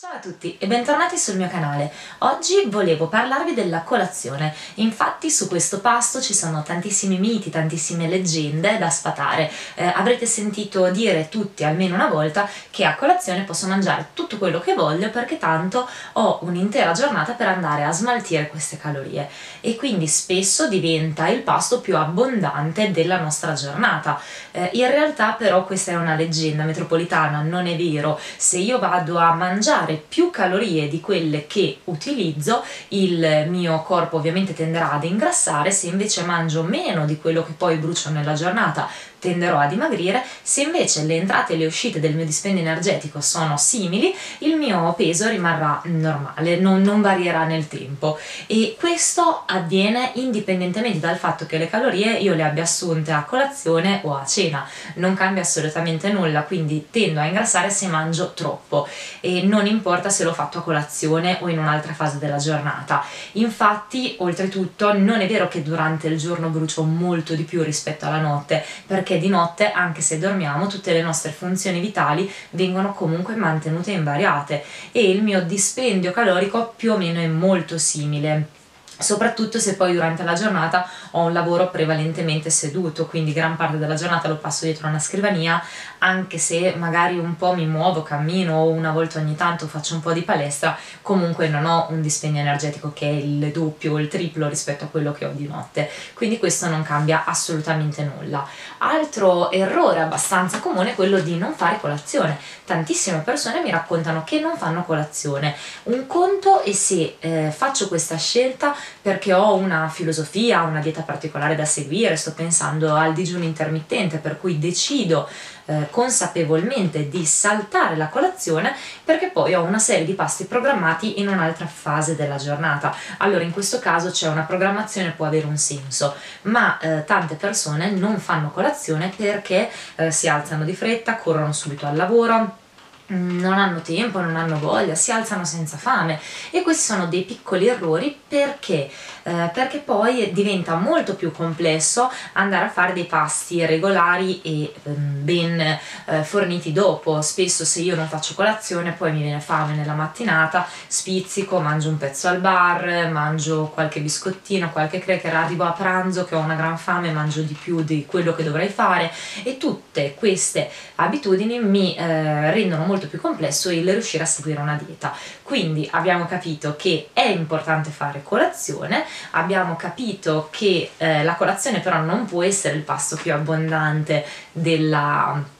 Ciao a tutti e bentornati sul mio canale. Oggi volevo parlarvi della colazione. Infatti su questo pasto ci sono tantissimi miti, tantissime leggende da sfatare. Eh, avrete sentito dire tutti almeno una volta che a colazione posso mangiare tutto quello che voglio perché tanto ho un'intera giornata per andare a smaltire queste calorie e quindi spesso diventa il pasto più abbondante della nostra giornata. Eh, in realtà però questa è una leggenda metropolitana, non è vero. Se io vado a mangiare mangiare più calorie di quelle che utilizzo, il mio corpo ovviamente tenderà ad ingrassare, se invece mangio meno di quello che poi brucio nella giornata tenderò a dimagrire, se invece le entrate e le uscite del mio dispendio energetico sono simili, il mio peso rimarrà normale, non, non varierà nel tempo. E questo avviene indipendentemente dal fatto che le calorie io le abbia assunte a colazione o a cena, non cambia assolutamente nulla, quindi tendo a ingrassare se mangio troppo. E non importa se l'ho fatto a colazione o in un'altra fase della giornata. Infatti, oltretutto, non è vero che durante il giorno brucio molto di più rispetto alla notte, perché di notte, anche se dormiamo, tutte le nostre funzioni vitali vengono comunque mantenute invariate e il mio dispendio calorico più o meno è molto simile soprattutto se poi durante la giornata ho un lavoro prevalentemente seduto, quindi gran parte della giornata lo passo dietro una scrivania, anche se magari un po' mi muovo, cammino o una volta ogni tanto faccio un po' di palestra, comunque non ho un dispendio energetico che è il doppio o il triplo rispetto a quello che ho di notte, quindi questo non cambia assolutamente nulla. Altro errore abbastanza comune è quello di non fare colazione. Tantissime persone mi raccontano che non fanno colazione. Un conto è se eh, faccio questa scelta perché ho una filosofia, una dieta particolare da seguire, sto pensando al digiuno intermittente, per cui decido eh, consapevolmente di saltare la colazione perché poi ho una serie di pasti programmati in un'altra fase della giornata. Allora in questo caso c'è una programmazione, può avere un senso, ma eh, tante persone non fanno colazione perché eh, si alzano di fretta, corrono subito al lavoro non hanno tempo, non hanno voglia, si alzano senza fame e questi sono dei piccoli errori perché? Eh, perché poi diventa molto più complesso andare a fare dei pasti regolari e ehm, ben eh, forniti dopo. Spesso se io non faccio colazione poi mi viene fame nella mattinata, spizzico, mangio un pezzo al bar, mangio qualche biscottino, qualche cracker, arrivo a pranzo che ho una gran fame, mangio di più di quello che dovrei fare e tutte queste abitudini mi eh, rendono molto molto più complesso il riuscire a seguire una dieta. Quindi abbiamo capito che è importante fare colazione, abbiamo capito che eh, la colazione però non può essere il pasto più abbondante della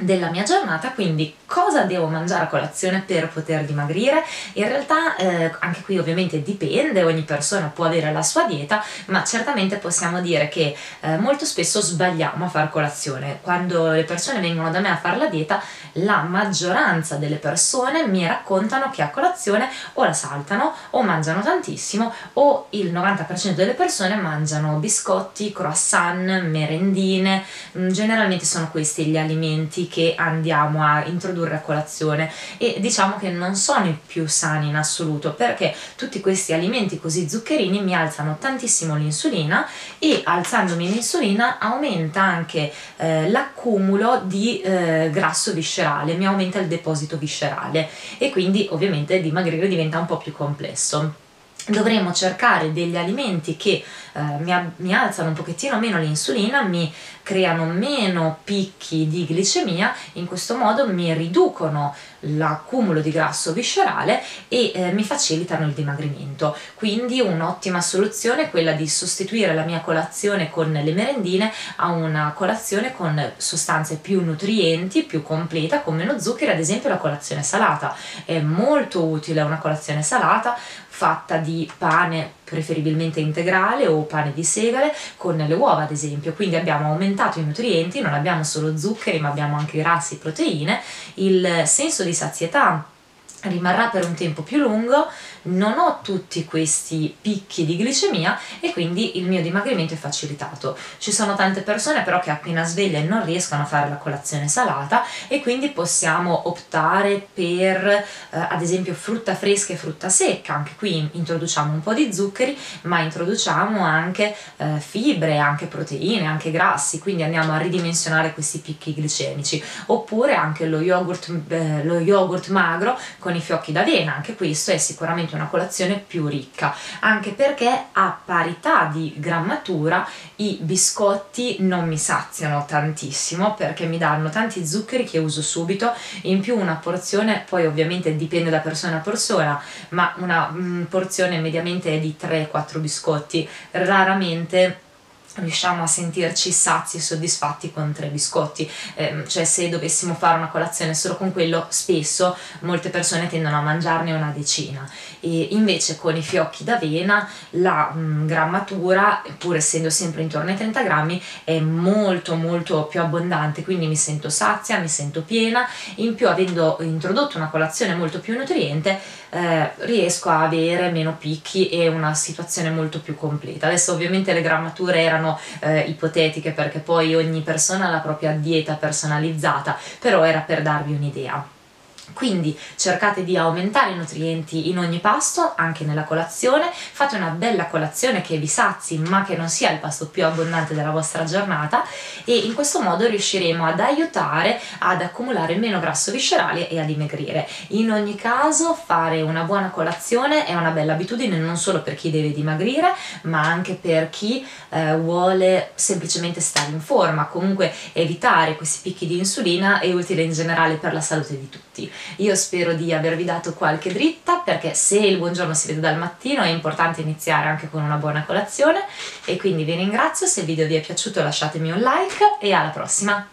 della mia giornata, quindi cosa devo mangiare a colazione per poter dimagrire? In realtà eh, anche qui ovviamente dipende, ogni persona può avere la sua dieta, ma certamente possiamo dire che eh, molto spesso sbagliamo a fare colazione. Quando le persone vengono da me a fare la dieta, la maggioranza delle persone mi raccontano che a colazione o la saltano o mangiano tantissimo o il 90% delle persone mangiano biscotti, croissant, merendine, mm, generalmente sono questi gli alimenti che andiamo a introdurre a colazione. E diciamo che non sono i più sani in assoluto perché tutti questi alimenti così zuccherini mi alzano tantissimo l'insulina e alzandomi l'insulina aumenta anche eh, l'accumulo di eh, grasso viscerale, mi aumenta il deposito viscerale. E quindi ovviamente dimagrire diventa un po' più complesso dovremo cercare degli alimenti che eh, mi, mi, alzano un pochettino meno l'insulina, mi creano meno picchi di glicemia, in questo modo mi riducono l'accumulo di grasso viscerale e eh, mi facilitano il dimagrimento. Quindi un'ottima soluzione è quella di sostituire la mia colazione con le merendine a una colazione con sostanze più nutrienti, più completa, con meno zuccheri, ad esempio la colazione salata. È molto utile una colazione salata fatta di pane preferibilmente integrale o pane di segale con le uova ad esempio. Quindi abbiamo aumentato i nutrienti non abbiamo solo zuccheri ma abbiamo anche grassi e proteine. Il senso di sazietà rimarrà per un tempo più lungo, non ho tutti questi picchi di glicemia e quindi il mio dimagrimento è facilitato. Ci sono tante persone però che appena sveglie non riescono a fare la colazione salata e quindi possiamo optare per eh, ad esempio frutta fresca e frutta secca, anche qui introduciamo un po' di zuccheri ma introduciamo anche eh, fibre, anche proteine, anche grassi, quindi andiamo a ridimensionare questi picchi glicemici oppure anche lo yogurt, eh, lo yogurt magro con i fiocchi d'avena, anche questo è sicuramente una colazione più ricca, anche perché a parità di grammatura i biscotti non mi saziano tantissimo perché mi danno tanti zuccheri che uso subito, in più una porzione, poi ovviamente dipende da persona a persona, ma una mm, porzione mediamente di 3-4 biscotti, raramente riusciamo a sentirci sazi e soddisfatti con tre biscotti, eh, cioè se dovessimo fare una colazione solo con quello, spesso molte persone tendono a mangiarne una decina. E invece con i fiocchi d'avena la mh, mm, grammatura, pur essendo sempre intorno ai 30 grammi, è molto molto più abbondante, quindi mi sento sazia, mi sento piena, in più avendo introdotto una colazione molto più nutriente eh, riesco a avere meno picchi e una situazione molto più completa. Adesso ovviamente le grammature erano eh, ipotetiche perché poi ogni persona ha la propria dieta personalizzata, però era per darvi un'idea. Quindi cercate di aumentare i nutrienti in ogni pasto, anche nella colazione, fate una bella colazione che vi sazi ma che non sia il pasto più abbondante della vostra giornata e in questo modo riusciremo ad aiutare ad accumulare meno grasso viscerale e a dimagrire. In ogni caso fare una buona colazione è una bella abitudine non solo per chi deve dimagrire ma anche per chi eh, vuole semplicemente stare in forma, comunque evitare questi picchi di insulina è utile in generale per la salute di tutti. Io spero di avervi dato qualche dritta perché se il buongiorno si vede dal mattino è importante iniziare anche con una buona colazione e quindi vi ringrazio, se il video vi è piaciuto lasciatemi un like e alla prossima!